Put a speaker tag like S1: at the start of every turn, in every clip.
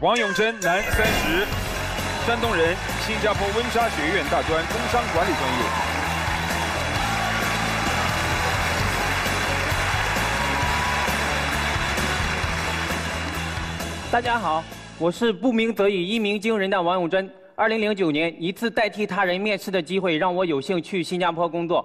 S1: 王永贞，男，三十，山东人，新加坡温莎学院大专工商管理专业。
S2: 大家好，我是不鸣则已，一鸣惊人的王永贞。二零零九年，一次代替他人面试的机会，让我有幸去新加坡工作。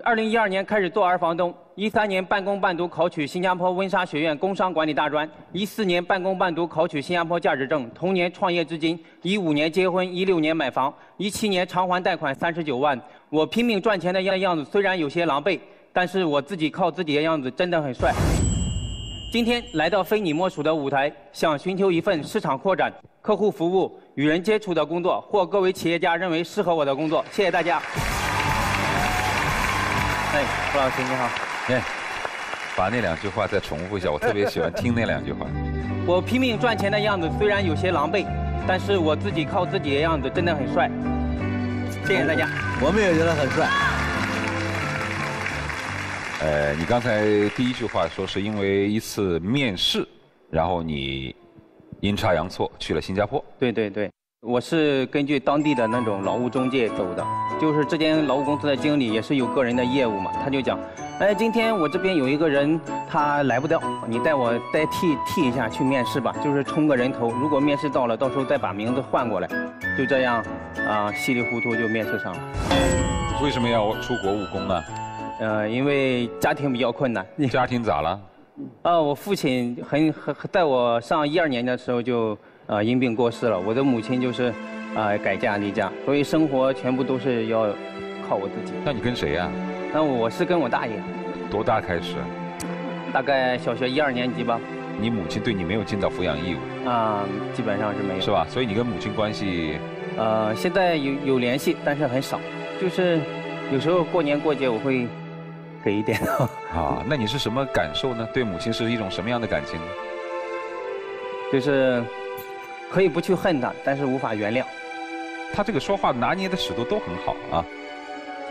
S2: 二零一二年开始做二房东，一三年半工半读考取新加坡温莎学院工商管理大专，一四年半工半读考取新加坡驾驶证，同年创业至今，一五年结婚，一六年买房，一七年偿还贷款三十九万。我拼命赚钱的样样子虽然有些狼狈，但是我自己靠自己的样子真的很帅。今天来到非你莫属的舞台，想寻求一份市场扩展、客户服务、与人接触的工作，或各位企业家认为适合我的工作。谢谢大家。哎，胡老师你好。哎，
S1: 把那两句话再重复一下，我特别喜欢听那两句话。
S2: 我拼命赚钱的样子虽然有些狼狈，但是我自己靠自己的样子真的很帅。谢谢大家。
S3: 我们也觉得很帅。
S1: 呃，你刚才第一句话说是因为一次面试，然后你阴差阳错去了新加坡。
S2: 对对对。我是根据当地的那种劳务中介走的，就是这间劳务公司的经理也是有个人的业务嘛，他就讲，哎，今天我这边有一个人他来不掉，你带我代替替一下去面试吧，就是充个人头，如果面试到了，到时候再把名字换过来，就这样，啊，稀里糊涂就面试上了。
S1: 为什么要出国务工呢？
S2: 呃，因为家庭比较困难。
S1: 家庭咋了？
S2: 啊，我父亲很很在我上一二年的时候就。啊，因病过世了。我的母亲就是，啊，改嫁离家，所以生活全部都是要靠我自己。
S1: 那你跟谁呀？
S2: 那我是跟我大爷。
S1: 多大开始？
S2: 大概小学一二年级吧。
S1: 你母亲对你没有尽到抚养义务？
S2: 啊，基本上是没有。
S1: 是吧？所以你跟母亲关系？
S2: 呃，现在有有联系，但是很少。就是有时候过年过节我会给一点。
S1: 啊，那你是什么感受呢？对母亲是一种什么样的感情呢？
S2: 就是。可以不去恨他，但是无法原谅。
S1: 他这个说话拿捏的尺度都很好啊。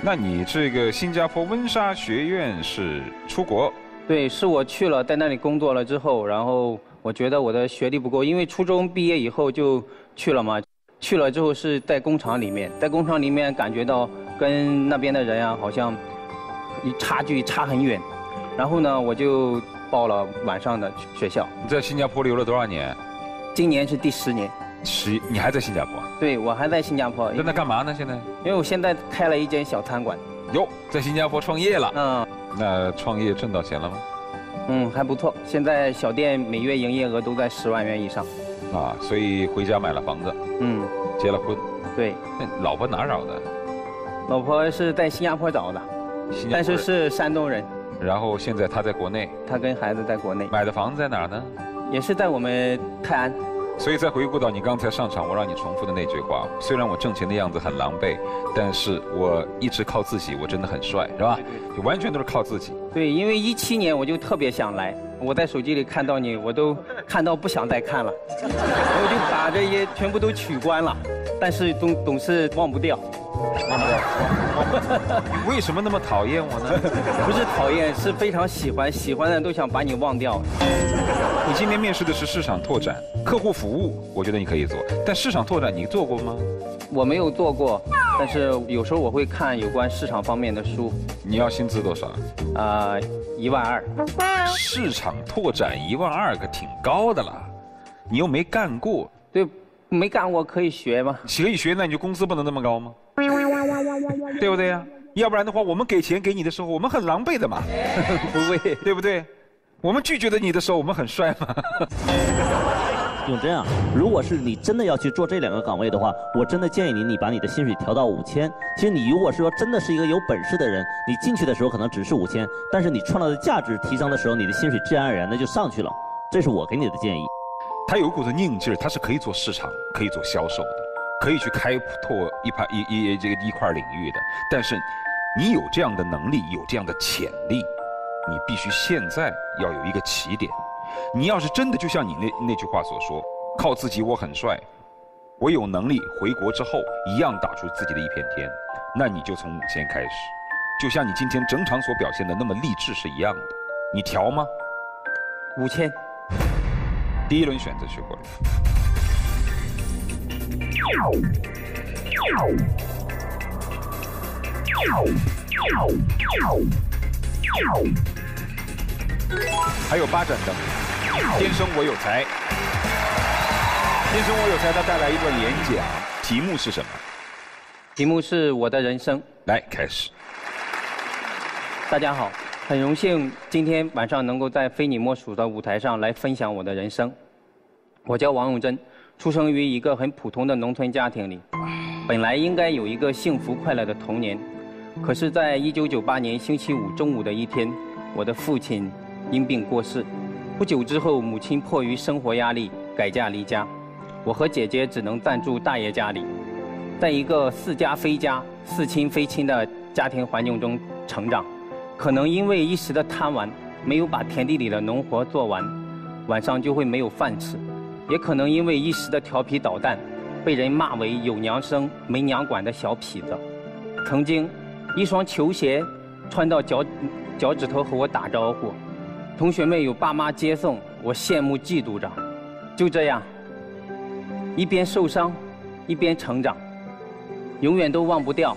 S1: 那你这个新加坡温莎学院是出国？
S2: 对，是我去了，在那里工作了之后，然后我觉得我的学历不够，因为初中毕业以后就去了嘛。去了之后是在工厂里面，在工厂里面感觉到跟那边的人啊，好像差距差很远。然后呢，我就报了晚上的学校。
S1: 你在新加坡留了多少年？
S2: 今年是第十年，
S1: 十，你还在新加坡？
S2: 对，我还在新加坡。
S1: 在那干嘛呢？现在？
S2: 因为我现在开了一间小餐馆。
S1: 哟，在新加坡创业了。嗯。那创业挣到钱了吗？
S2: 嗯，还不错。现在小店每月营业额都在十万元以上。
S1: 啊，所以回家买了房子。嗯。结了婚。
S2: 对。
S1: 那老婆哪找的？
S2: 老婆是在新加坡找的，但是是山东人。
S1: 然后现在他在国内。
S2: 他跟孩子在国内。
S1: 买的房子在哪儿呢？
S2: 也是在我们泰安，
S1: 所以再回顾到你刚才上场，我让你重复的那句话，虽然我挣钱的样子很狼狈，但是我一直靠自己，我真的很帅，是吧？就完全都是靠自己。
S2: 对，因为一七年我就特别想来，我在手机里看到你，我都看到不想再看了，我就把这些全部都取关了，但是总总是忘不掉。
S1: 你为什么那么讨厌我呢？
S2: 不是讨厌，是非常喜欢，喜欢的都想把你忘掉。
S1: 你今天面试的是市场拓展、客户服务，我觉得你可以做。但市场拓展你做过吗？
S2: 我没有做过，但是有时候我会看有关市场方面的书。
S1: 你要薪资多少？啊，
S2: 一万二。
S1: 市场拓展一万二可挺高的了，你又没干过。
S2: 对。没干过可以学吗？
S1: 可以学，那你就工资不能那么高吗？对不对呀？要不然的话，我们给钱给你的时候，我们很狼狈的嘛。
S2: 不会，
S1: 对不对？我们拒绝了你的时候，我们很帅吗。
S3: 永贞啊，如果是你真的要去做这两个岗位的话，我真的建议你，你把你的薪水调到五千。其实你如果是说真的是一个有本事的人，你进去的时候可能只是五千，但是你创造的价值提升的时候，你的薪水自然而然的就上去了。这是我给你的建议。
S1: 他有股子拧劲儿，他是可以做市场，可以做销售的，可以去开拓一盘一一这个一块领域的。但是，你有这样的能力，有这样的潜力，你必须现在要有一个起点。你要是真的就像你那那句话所说，靠自己我很帅，我有能力回国之后一样打出自己的一片天，那你就从五千开始，就像你今天整场所表现的那么励志是一样的。你调吗？
S2: 五千。
S1: 第一轮选择去过了。还有八盏灯。天生我有才，天生我有才，他带来一段演讲，题目是什么？
S2: 题目是我的人生。
S1: 来，开始。
S2: 大家好，很荣幸今天晚上能够在非你莫属的舞台上来分享我的人生。我叫王永珍，出生于一个很普通的农村家庭里，本来应该有一个幸福快乐的童年，可是，在一九九八年星期五中午的一天，我的父亲因病过世。不久之后，母亲迫于生活压力改嫁离家，我和姐姐只能暂住大爷家里，在一个似家非家、似亲非亲的家庭环境中成长。可能因为一时的贪玩，没有把田地里的农活做完，晚上就会没有饭吃；也可能因为一时的调皮捣蛋，被人骂为有娘生没娘管的小痞子。曾经，一双球鞋穿到脚脚趾头和我打招呼，同学们有爸妈接送，我羡慕嫉妒着。就这样，一边受伤，一边成长，永远都忘不掉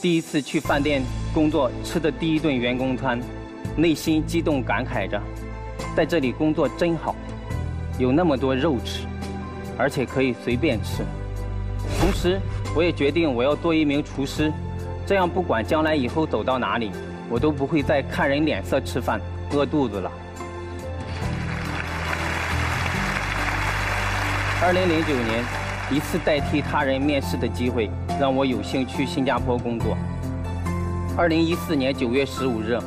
S2: 第一次去饭店。工作吃的第一顿员工餐，内心激动感慨着，在这里工作真好，有那么多肉吃，而且可以随便吃。同时，我也决定我要做一名厨师，这样不管将来以后走到哪里，我都不会再看人脸色吃饭，饿肚子了。二零零九年，一次代替他人面试的机会，让我有幸去新加坡工作。二零一四年九月十五日，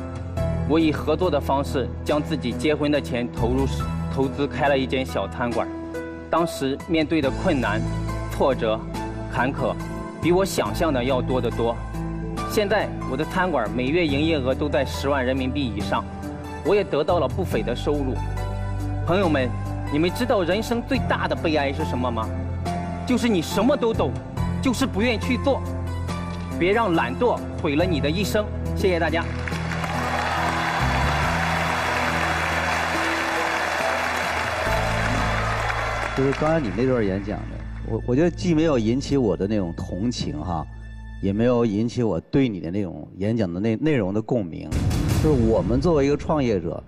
S2: 我以合作的方式将自己结婚的钱投入投资开了一间小餐馆。当时面对的困难、挫折、坎坷，比我想象的要多得多。现在我的餐馆每月营业额都在十万人民币以上，我也得到了不菲的收入。朋友们，你们知道人生最大的悲哀是什么吗？就是你什么都懂，就是不愿去做。别让懒惰毁了你的一生。谢谢大家。
S4: 就是刚才你那段演讲的，我我觉得既没有引起我的那种同情哈，也没有引起我对你的那种演讲的内内容的共鸣。就是我们作为一个创业者，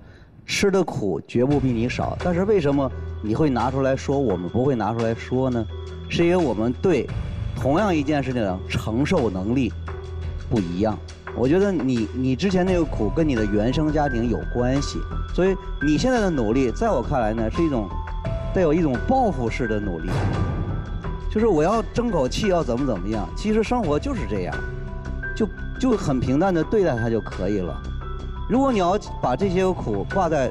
S4: 吃的苦绝不比你少。但是为什么你会拿出来说，我们不会拿出来说呢？是因为我们对。同样一件事情的承受能力不一样，我觉得你你之前那个苦跟你的原生家庭有关系，所以你现在的努力，在我看来呢，是一种带有一种报复式的努力，就是我要争口气，要怎么怎么样。其实生活就是这样，就就很平淡的对待它就可以了。如果你要把这些苦挂在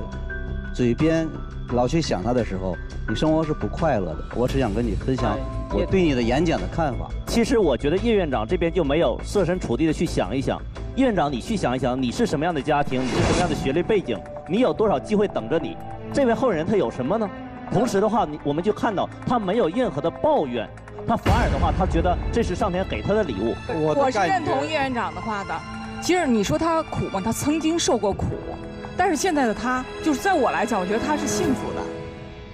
S4: 嘴边，老去想它的时候，你生活是不快乐的。我只想跟你分享。我对你的演讲的看法，
S3: 其实我觉得叶院长这边就没有设身处地的去想一想。叶院长，你去想一想，你是什么样的家庭，你是什么样的学历背景，你有多少机会等着你？这位后人他有什么呢？同时的话，你我们就看到他没有任何的抱怨，他反而的话，他觉得这是上天给他的礼物。
S5: 我我是认同叶院长的话的。其实你说他苦吗？他曾经受过苦，但是现在的他，就是在我来讲，我觉得他是幸福的。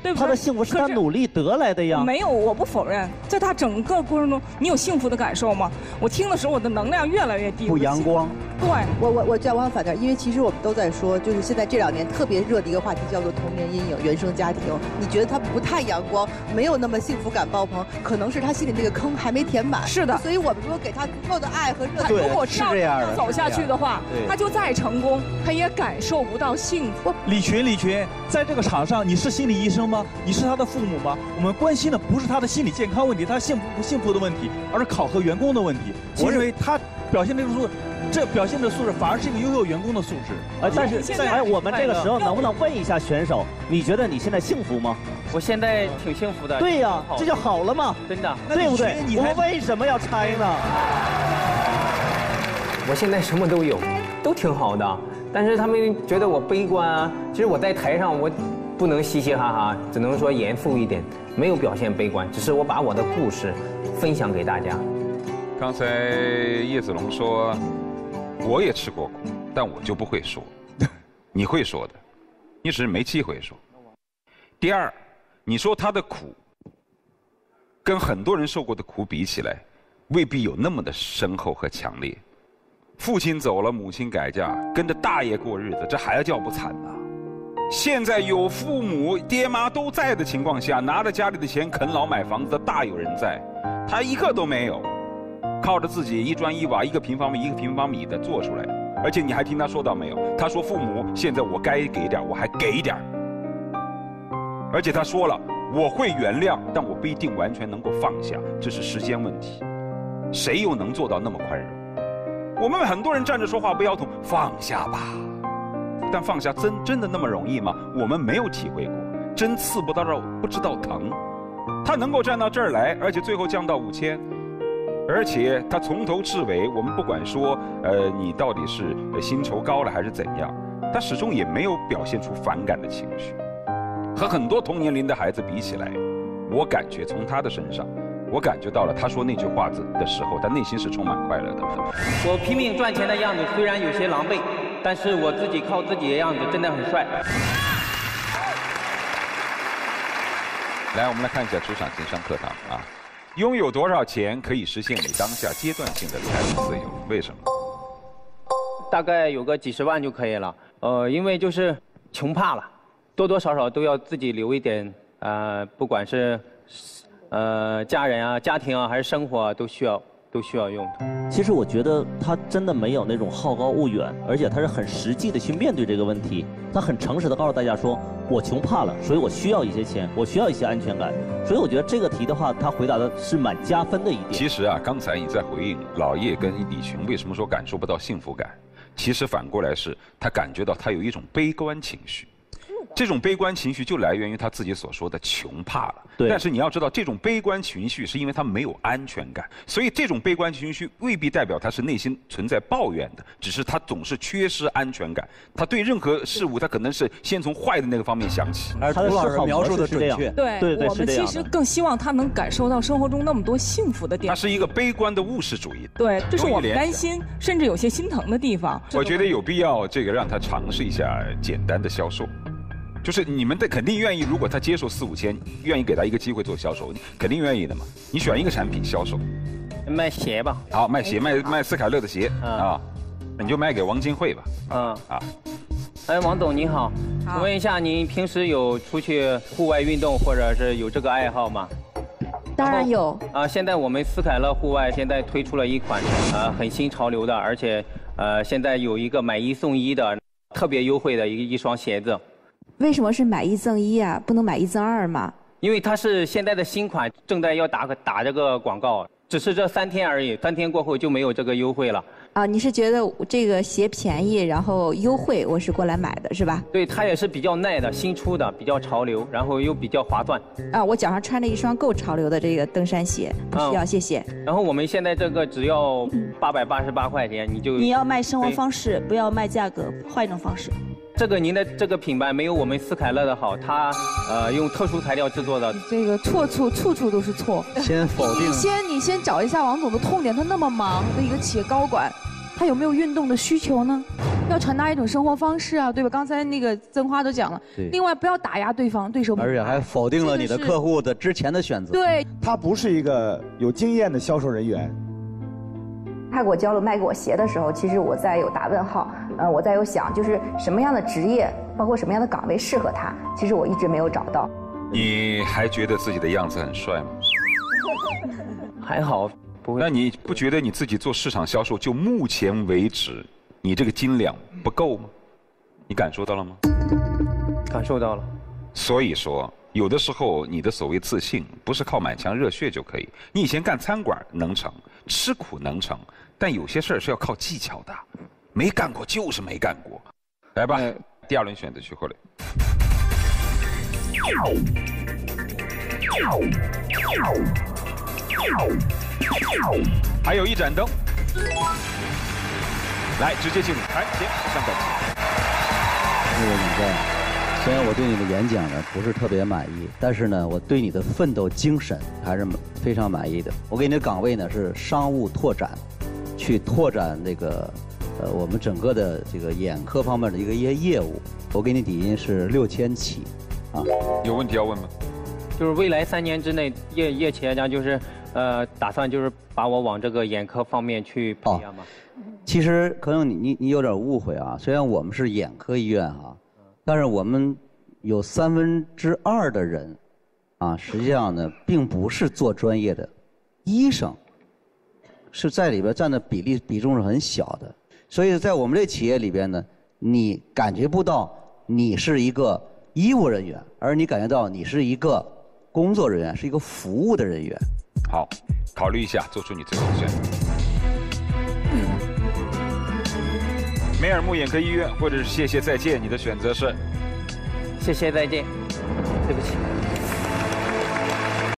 S3: 对不对他的幸福是他努力得来的呀。
S5: 没有，我不否认，在他整个过程中，你有幸福的感受吗？我听的时候，我的能量越来越低。
S4: 不阳光。
S5: 对，
S6: 我我我叫汪反点，因为其实我们都在说，就是现在这两年特别热的一个话题叫做童年阴影、原生家庭。你觉得他不太阳光，没有那么幸福感爆棚，可能是他心里那个坑还没填满。
S5: 是的。
S6: 所以我们如果给他足够的爱和热，
S5: 如果这样走下去的话，他就再成功，他也感受不到幸福。
S7: 李群，李群，在这个场上，你是心理医生吗？你是他的父母吗？我们关心的不是他的心理健康问题，他幸福不幸福的问题，而是考核员工的问题。我认为他表现这种。这表现的素质反而是一个优秀员工的素质。
S3: 哎，但是哎，我们这个时候能不能问一下选手，你觉得你现在幸福吗？
S2: 我现在挺幸福的。
S3: 对呀，这就好了嘛，
S2: 真的，
S3: 对不对？我们为什么要拆呢？
S2: 我现在什么都有，都挺好的。但是他们觉得我悲观啊。其实我在台上我不能嘻嘻哈哈，只能说严肃一点，没有表现悲观，只是我把我的故事分享给大家。
S1: 刚才叶子龙说。我也吃过苦，但我就不会说。你会说的，你只是没机会说。第二，你说他的苦，跟很多人受过的苦比起来，未必有那么的深厚和强烈。父亲走了，母亲改嫁，跟着大爷过日子，这还叫不惨呐？现在有父母、爹妈都在的情况下，拿着家里的钱啃老买房子的大有人在，他一个都没有，靠着自己一砖一瓦、一个平方米一个平方米的做出来。而且你还听他说到没有？他说父母现在我该给点我还给点而且他说了。我会原谅，但我不一定完全能够放下，这是时间问题。谁又能做到那么宽容？我们很多人站着说话不腰疼，放下吧。但放下真真的那么容易吗？我们没有体会过，针刺不到肉不知道疼。他能够站到这儿来，而且最后降到五千，而且他从头至尾，我们不管说，呃，你到底是薪酬高了还是怎样，他始终也没有表现出反感的情绪。和很多同年龄的孩子比起来，我感觉从他的身上，我感觉到了他说那句话子的时候，他内心是充满快乐的。
S2: 我拼命赚钱的样子虽然有些狼狈，但是我自己靠自己的样子真的很帅。
S1: 来，我们来看一下职场情商课堂啊，拥有多少钱可以实现你当下阶段性的财务自由？为什么？
S2: 大概有个几十万就可以了。呃，因为就是穷怕了。多多少少都要自己留一点，呃，不管是，呃，家人啊、家庭啊，还是生活啊，都需要都需要用的。
S3: 其实我觉得他真的没有那种好高骛远，而且他是很实际的去面对这个问题。他很诚实的告诉大家说：“我穷怕了，所以我需要一些钱，我需要一些安全感。”所以我觉得这个题的话，他回答的是蛮加分的一点。
S1: 其实啊，刚才你在回应老叶跟李群为什么说感受不到幸福感，其实反过来是他感觉到他有一种悲观情绪。这种悲观情绪就来源于他自己所说的穷怕了。
S3: 对。
S1: 但是你要知道，这种悲观情绪是因为他没有安全感，所以这种悲观情绪未必代表他是内心存在抱怨的，只是他总是缺失安全感。他对任何事物，他可能是先从坏的那个方面想起。
S3: 而他的思考描述的准确。
S5: 对
S3: 对对，
S5: 我们其实更希望他能感受到生活中那么多幸福的点。
S1: 他是一个悲观的务实主义。
S5: 对，这是我们担心，甚至有些心疼的地方。
S1: 我觉得有必要这个让他尝试一下简单的销售。就是你们的肯定愿意，如果他接受四五千，愿意给他一个机会做销售，肯定愿意的嘛。你选一个产品销售，
S2: 卖鞋吧。
S1: 好，卖鞋，卖卖斯凯勒的鞋啊，你就卖给王金慧吧。嗯啊，
S2: 哎，王总您好，请问一下，您平时有出去户外运动，或者是有这个爱好吗？
S8: 当然有。
S2: 啊，现在我们斯凯勒户外现在推出了一款呃很新潮流的，而且呃现在有一个买一送一的特别优惠的一一双鞋子。
S8: 为什么是买一赠一啊？不能买一赠二吗？
S2: 因为它是现在的新款，正在要打个打这个广告，只是这三天而已，三天过后就没有这个优惠了。
S8: 啊，你是觉得这个鞋便宜，然后优惠，我是过来买的，是吧？
S2: 对，它也是比较耐的，新出的，比较潮流，然后又比较划算。
S8: 啊，我脚上穿着一双够潮流的这个登山鞋，不需要，谢谢。
S2: 然后我们现在这个只要八百八十八块钱，你就
S9: 你要卖生活方式，不要卖价格，换一种方式。
S2: 这个您的这个品牌没有我们斯凯乐的好，它呃用特殊材料制作的。
S5: 这个错处处处都是错。
S4: 先否定。
S5: 你先你先找一下王总的痛点，他那么忙的一个企业高管，他有没有运动的需求呢？要传达一种生活方式啊，对吧？刚才那个曾花都讲了。
S4: 对。
S5: 另外不要打压对方对手。
S4: 而且还否定了你的客户的之前的选择。
S5: 对。
S10: 他不是一个有经验的销售人员。
S11: 他给我交了卖给我鞋的时候，其实我在有打问号，呃，我在有想，就是什么样的职业，包括什么样的岗位适合他，其实我一直没有找到。
S1: 你还觉得自己的样子很帅吗？
S2: 还好，不会。
S1: 那你不觉得你自己做市场销售，就目前为止，你这个斤两不够吗？你感受到了吗？
S2: 感受到了。
S1: 所以说，有的时候你的所谓自信，不是靠满腔热血就可以。你以前干餐馆能成，吃苦能成。但有些事儿是要靠技巧的，没干过就是没干过。来吧，第二轮选择徐鹤磊。还有一盏灯，来直接进入谈钱上感情。
S4: 那个李在，虽然我对你的演讲呢不是特别满意，但是呢，我对你的奋斗精神还是非常满意的。我给你的岗位呢是商务拓展。去拓展那个，呃，我们整个的这个眼科方面的一个一些业务，我给你底薪是六千起，啊，
S1: 有问题要问吗？
S2: 就是未来三年之内，叶叶企业家就是呃打算就是把我往这个眼科方面去培养吗？
S4: 其实可能你你你有点误会啊，虽然我们是眼科医院哈、但是我们有三分之二的人啊，实际上呢，并不是做专业的医生，是在里边占的比例比重是很小的。所以在我们这企业里边呢，你感觉不到你是一个医务人员，而你感觉到你是一个工作人员，是一个服务的人员。
S1: 好，考虑一下，做出你最后的选择。梅尔木眼科医院，或者是谢谢再见，你的选择是？
S2: 谢谢再见，对不起。